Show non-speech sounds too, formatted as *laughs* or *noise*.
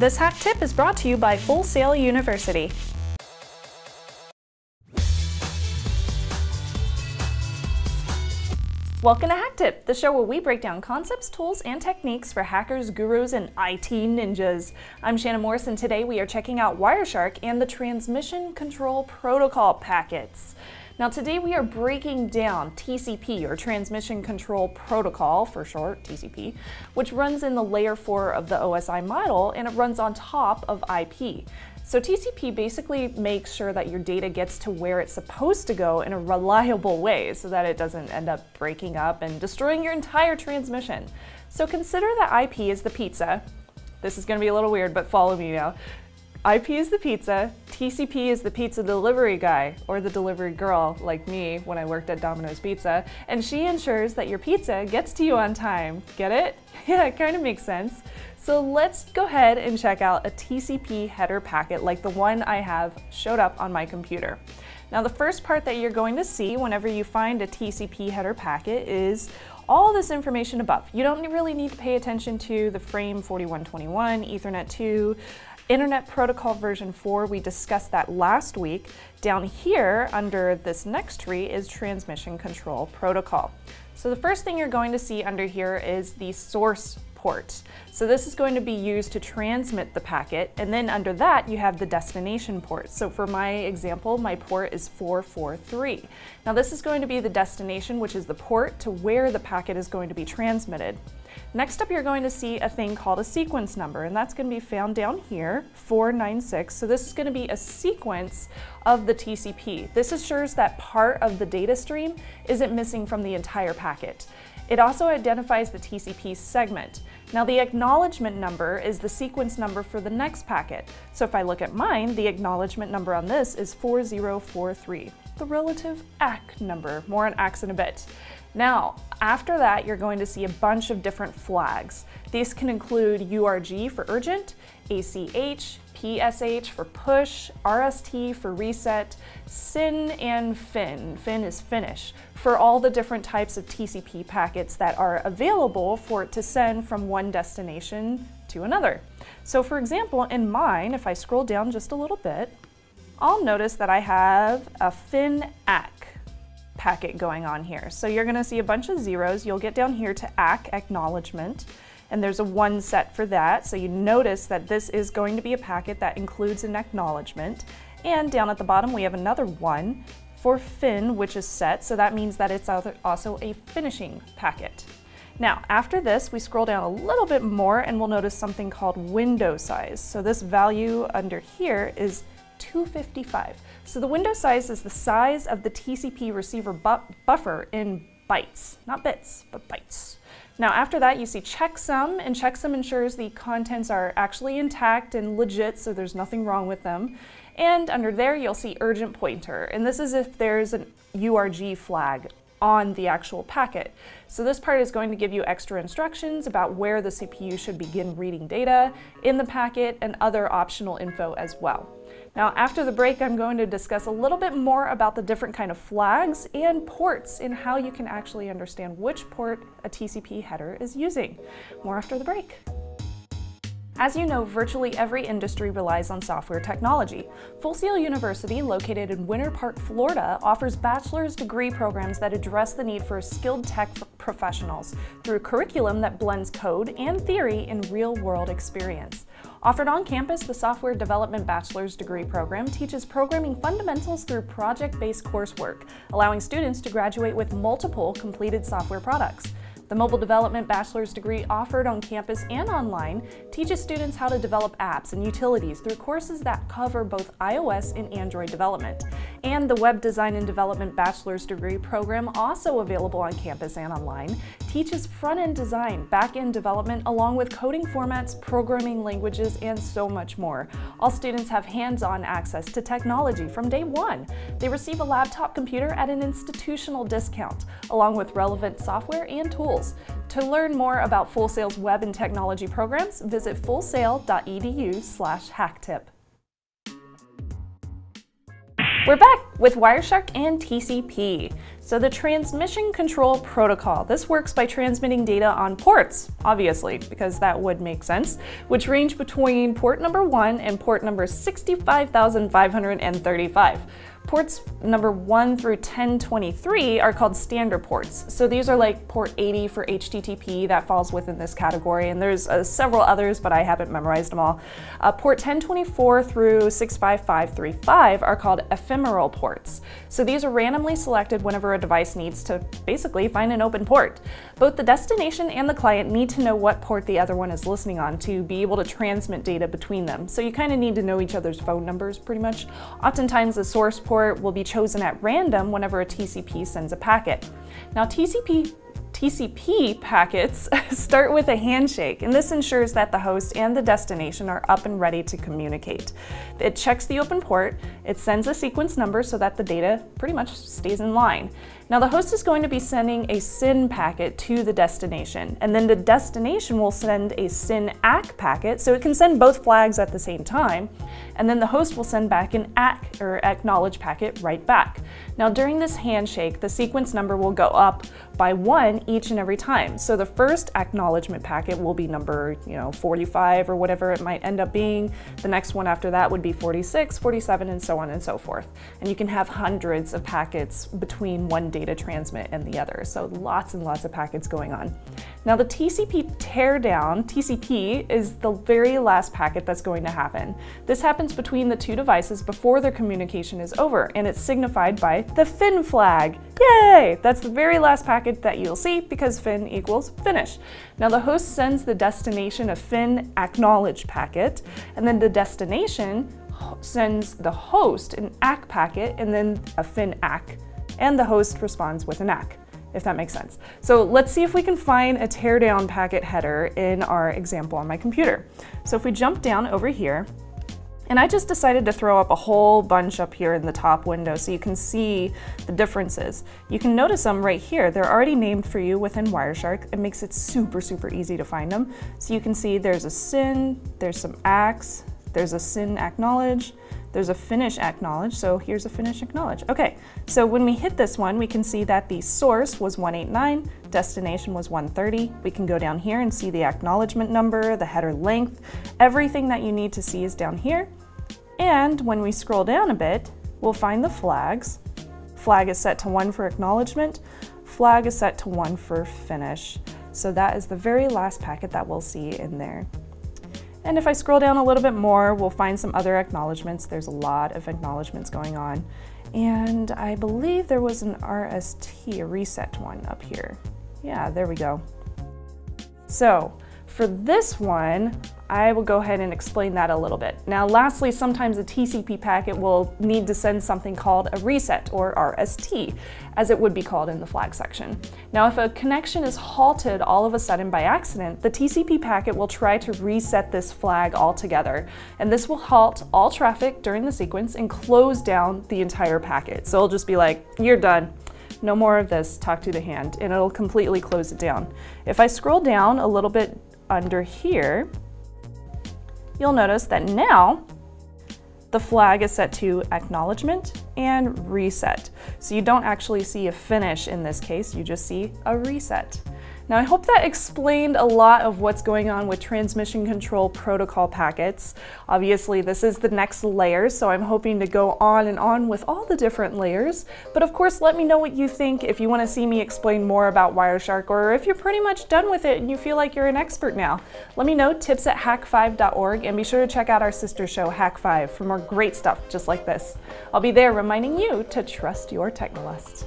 This HakTip is brought to you by Full Sail University. Welcome to HakTip, the show where we break down concepts, tools, and techniques for hackers, gurus, and IT ninjas. I'm Shannon Morse, and today we are checking out Wireshark and the Transmission Control Protocol packets. Now today we are breaking down TCP, or Transmission Control Protocol for short, TCP, which runs in the layer 4 of the OSI model and it runs on top of IP. So TCP basically makes sure that your data gets to where it's supposed to go in a reliable way so that it doesn't end up breaking up and destroying your entire transmission. So consider that IP is the pizza. This is going to be a little weird, but follow me now. IP is the pizza, TCP is the pizza delivery guy or the delivery girl like me when I worked at Domino's Pizza, and she ensures that your pizza gets to you on time. Get it? *laughs* Yeah, it kind of makes sense. So let's go ahead and check out a TCP header packet like the one I have showed up on my computer. Now the first part that you're going to see whenever you find a TCP header packet is all this information above. You don't really need to pay attention to the frame 4121, Ethernet 2, Internet Protocol version 4, we discussed that last week. Down here, under this next tree, is Transmission Control Protocol. So the first thing you're going to see under here is the source port. So this is going to be used to transmit the packet, and then under that you have the destination port. So for my example, my port is 443. Now this is going to be the destination, which is the port to where the packet is going to be transmitted. Next up, you're going to see a thing called a sequence number, and that's going to be found down here, 496. So this is going to be a sequence of the TCP. This assures that part of the data stream isn't missing from the entire packet. It also identifies the TCP segment. Now the acknowledgement number is the sequence number for the next packet. So if I look at mine, the acknowledgement number on this is 4043, the relative ACK number. More on ACKs in a bit. Now, after that, you're going to see a bunch of different flags. These can include URG for urgent, ACH, PSH for push, RST for reset, SYN and FIN, FIN is finish, for all the different types of TCP packets that are available for it to send from one destination to another. So for example, in mine, if I scroll down just a little bit, I'll notice that I have a FIN ACK packet going on here. So you're gonna see a bunch of zeros. You'll get down here to ACK acknowledgement and there's a one set for that. So you notice that this is going to be a packet that includes an acknowledgement. And down at the bottom, we have another one for fin, which is set. So that means that it's also a finishing packet. Now, after this, we scroll down a little bit more and we'll notice something called window size. So this value under here is 255. So the window size is the size of the TCP receiver bu buffer in bytes, not bits, but bytes. Now after that you see checksum, and checksum ensures the contents are actually intact and legit, so there's nothing wrong with them. And under there you'll see urgent pointer, and this is if there's an URG flag on the actual packet. So this part is going to give you extra instructions about where the CPU should begin reading data in the packet and other optional info as well. Now after the break, I'm going to discuss a little bit more about the different kind of flags and ports and how you can actually understand which port a TCP header is using. More after the break. As you know, virtually every industry relies on software technology. Full Sail University, located in Winter Park, Florida, offers bachelor's degree programs that address the need for skilled tech professionals through a curriculum that blends code and theory in real-world experience. Offered on campus, the Software Development Bachelor's Degree program teaches programming fundamentals through project-based coursework, allowing students to graduate with multiple completed software products. The Mobile Development Bachelor's degree offered on campus and online teaches students how to develop apps and utilities through courses that cover both iOS and Android development. And the Web Design and Development Bachelor's degree program, also available on campus and online, teaches front-end design, back-end development, along with coding formats, programming languages, and so much more. All students have hands-on access to technology from day one. They receive a laptop computer at an institutional discount, along with relevant software and tools to learn more about Full Sail's web and technology programs, visit fullsail.edu slash haktip. We're back with Wireshark and TCP. So the transmission control protocol, this works by transmitting data on ports, obviously, because that would make sense, which range between port number one and port number 65,535. Ports number 1 through 1023 are called standard ports. So these are like port 80 for HTTP, that falls within this category, and there's uh, several others, but I haven't memorized them all. Uh, port 1024 through 65535 are called ephemeral ports. So these are randomly selected whenever a device needs to basically find an open port. Both the destination and the client need to know what port the other one is listening on to be able to transmit data between them. So you kind of need to know each other's phone numbers pretty much. Oftentimes the source port will be chosen at random whenever a TCP sends a packet. Now TCP TCP packets *laughs* start with a handshake, and this ensures that the host and the destination are up and ready to communicate. It checks the open port, it sends a sequence number so that the data pretty much stays in line. Now the host is going to be sending a SYN packet to the destination, and then the destination will send a SYN ACK packet, so it can send both flags at the same time, and then the host will send back an ACK or acknowledge packet right back. Now during this handshake, the sequence number will go up by one each and every time. So the first acknowledgement packet will be number, you know, 45 or whatever it might end up being. The next one after that would be 46, 47, and so on and so forth. And you can have hundreds of packets between one data transmit and the other. So lots and lots of packets going on. Now the TCP teardown, TCP, is the very last packet that's going to happen. This happens between the two devices before their communication is over, and it's signified by the fin flag. Yay! That's the very last packet that you'll see because fin equals finish. Now the host sends the destination a fin acknowledge packet, and then the destination sends the host an ACK packet and then a fin ACK, and the host responds with an ACK if that makes sense. So let's see if we can find a teardown packet header in our example on my computer. So if we jump down over here, and I just decided to throw up a whole bunch up here in the top window so you can see the differences. You can notice them right here. They're already named for you within Wireshark. It makes it super, super easy to find them. So you can see there's a SYN, there's some ACKs, there's a SYN acknowledge, there's a finish acknowledge, so here's a finish acknowledge. Okay, so when we hit this one, we can see that the source was 189, destination was 130. We can go down here and see the acknowledgement number, the header length, everything that you need to see is down here. And when we scroll down a bit, we'll find the flags. Flag is set to one for acknowledgement, flag is set to one for finish. So that is the very last packet that we'll see in there. And if I scroll down a little bit more, we'll find some other acknowledgements. There's a lot of acknowledgements going on. And I believe there was an RST, a reset one up here. Yeah, there we go. So for this one, I will go ahead and explain that a little bit. Now lastly, sometimes a TCP packet will need to send something called a reset or RST, as it would be called in the flag section. Now if a connection is halted all of a sudden by accident, the TCP packet will try to reset this flag altogether, and this will halt all traffic during the sequence and close down the entire packet. So it'll just be like, you're done no more of this, talk to the hand, and it'll completely close it down. If I scroll down a little bit under here, you'll notice that now the flag is set to acknowledgement and reset. So you don't actually see a finish in this case, you just see a reset. Now I hope that explained a lot of what's going on with transmission control protocol packets. Obviously this is the next layer, so I'm hoping to go on and on with all the different layers. But of course let me know what you think if you want to see me explain more about Wireshark or if you're pretty much done with it and you feel like you're an expert now. Let me know tips at hak5.org, and be sure to check out our sister show Hak5, for more great stuff just like this. I'll be there reminding you to trust your Technolust.